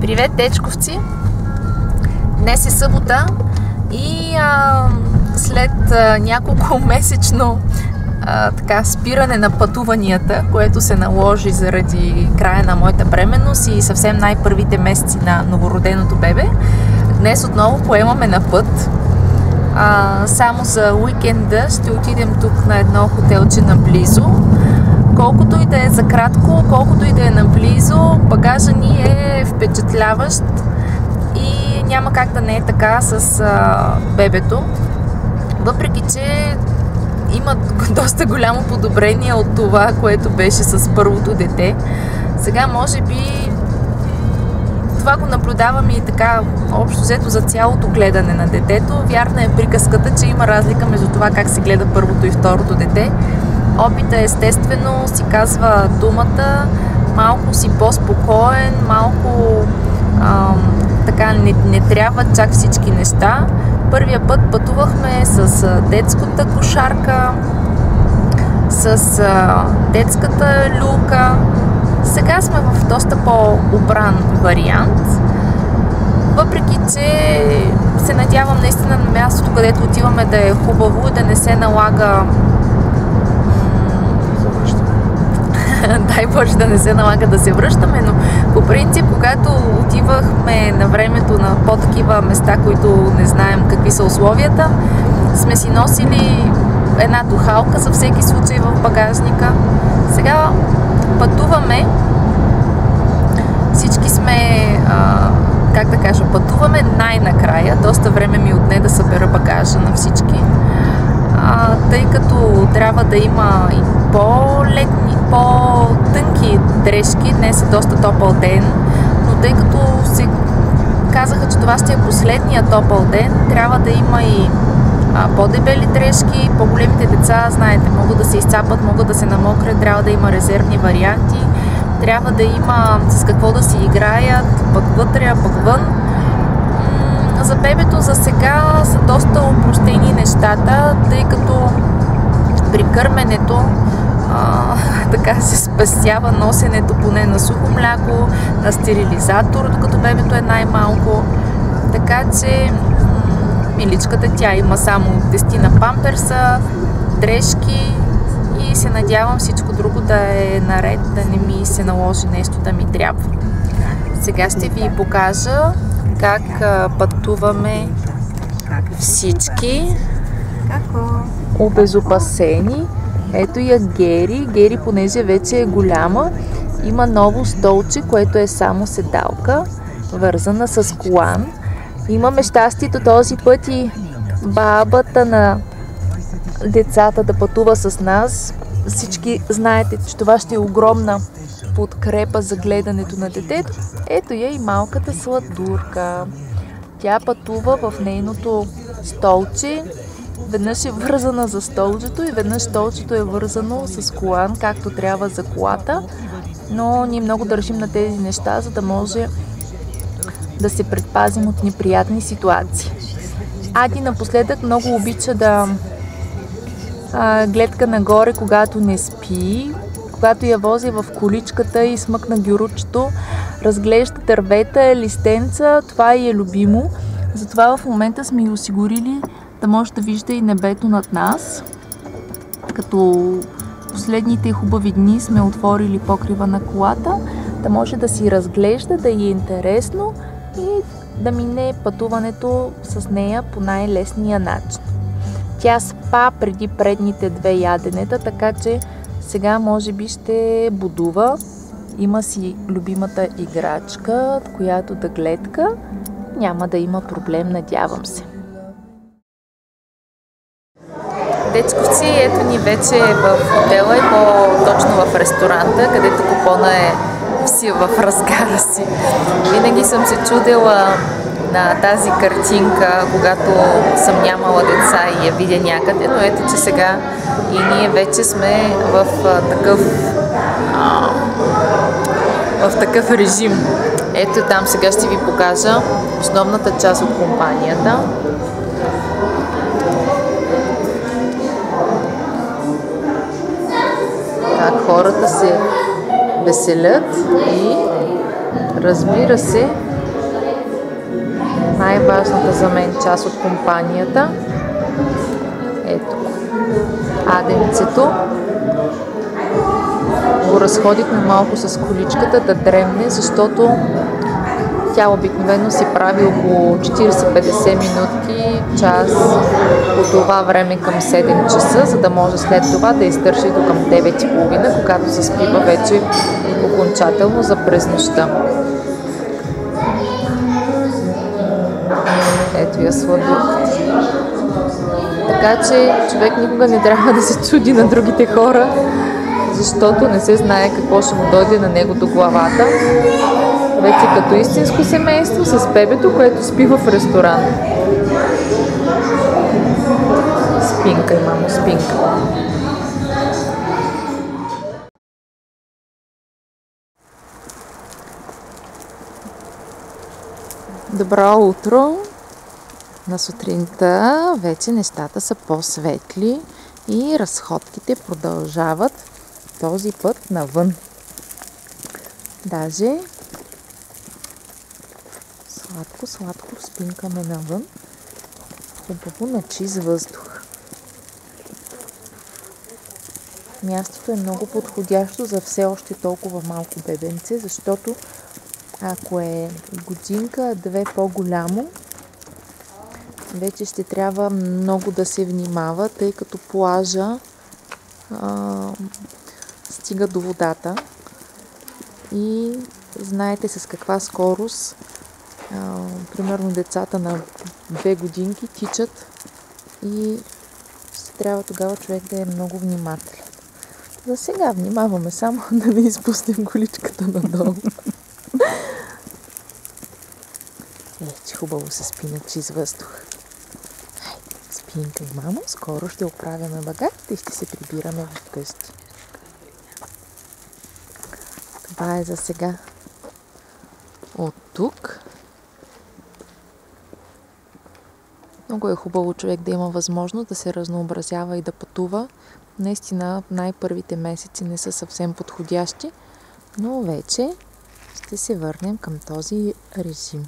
Привет, дечковци! Днес е събота и а, след а, няколко месечно а, така, спиране на пътуванията, което се наложи заради края на моята бременност и съвсем най-първите месеци на новороденото бебе, днес отново поемаме на път. А, само за уикенда ще отидем тук на едно хотелче наблизо. Колкото и да е за кратко, колкото и да е наблизо, впечатляващ и няма как да не е така с а, бебето. Въпреки, че има доста голямо подобрение от това, което беше с първото дете. Сега, може би, това го наблюдавам и така общо взето за цялото гледане на детето. Вярна е приказката, че има разлика между това как се гледа първото и второто дете. Опита естествено си казва думата, малко си по-спокоен, малко ам, така не, не трябва чак всички неща. Първия път пътувахме с детската кошарка, с а, детската люлка. Сега сме в доста по-обран вариант. Въпреки, че се надявам наистина на мястото, където отиваме да е хубаво и да не се налага дай Боже да не се налага да се връщаме, но по принцип, когато отивахме на времето на по-такива места, които не знаем какви са условията, сме си носили една духалка за всеки случай в багажника. Сега пътуваме, всички сме, а, как да кажа, пътуваме най-накрая. Доста време ми отне да събера багажа на всички а, тъй като трябва да има по-летни, по-тънки дрежки. Днес е доста топъл ден, но тъй като се казаха, че това ще е последния топъл ден, трябва да има и а, по-дебели дрежки. По-големите деца, знаете, могат да се изцапат, могат да се намокрят, трябва да има резервни варианти. Трябва да има с какво да си играят, пък вътре, пък вън за бебето за сега са доста упростени нещата, тъй като при кърменето а, така се спасява носенето поне на сухо мляко, на стерилизатор, докато бебето е най-малко. Така че миличката тя има само 10 на памперса, дрежки и се надявам всичко друго да е наред, да не ми се наложи нещо да ми трябва. Сега ще ви покажа как пътуваме всички обезопасени. Ето я Гери. Гери, понеже вече е голяма, има ново столче, което е само седалка, вързана с колан. Имаме щастието този път и бабата на децата да пътува с нас. Всички знаете, че това ще е огромна подкрепа за гледането на детето. Ето я и малката сладурка. Тя пътува в нейното столче. Веднъж е вързана за столчето и веднъж столчето е вързано с колан, както трябва за колата. Но ние много държим на тези неща, за да може да се предпазим от неприятни ситуации. Ади напоследък много обича да а, гледка нагоре, когато не спи, когато я вози в количката и смъкна гюручето, разглежда дървета, листенца, това е любимо. Затова в момента сме и осигурили да може да вижда и небето над нас. Като последните хубави дни сме отворили покрива на колата, да може да си разглежда, да е интересно и да мине пътуването с нея по най-лесния начин. Тя спа преди предните две яденета, така че сега може би ще будува. Има си любимата играчка, която да гледка. Няма да има проблем, надявам се. Дечковци, ето ни вече в хотела и по-точно в ресторанта, където купона е си в разгара си. Винаги съм се чудила на тази картинка, когато съм нямала деца и я видя някъде, но ето, че сега и ние вече сме в такъв в такъв режим. Ето там сега ще ви покажа основната част от компанията. Хората се веселят и разбира се, най-важната за мен част от компанията. Ето, аденцето. Го разходихме малко с количката да дремне, защото тя обикновено си прави около 40-50 минутки, час по това време към 7 часа, за да може след това да издържи до към 9.30, когато се спива вече окончателно за през нощта. Ето я сладурката. Така че човек никога не трябва да се чуди на другите хора, защото не се знае какво ще му дойде на него до главата. Вече като истинско семейство с бебето, което спи в ресторант. Спинка, мамо, спинка. Добро утро! На сутринта вече нещата са по-светли и разходките продължават този път навън. Даже сладко, сладко спинкаме навън. Хубаво на чист въздух. Мястото е много подходящо за все още толкова малко бебенце, защото ако е годинка, две по-голямо, вече ще трябва много да се внимава, тъй като плажа а, стига до водата и знаете с каква скорост примерно децата на две годинки тичат и трябва тогава човек да е много внимателен. За сега внимаваме само да не изпуснем количката надолу. Е, че хубаво се спи на чист въздух. Спинка и мамо, скоро ще оправяме багажите и ще се прибираме в къщи. Това е за сега. От тук. Много е хубаво човек да има възможност да се разнообразява и да пътува. Наистина най-първите месеци не са съвсем подходящи, но вече ще се върнем към този режим.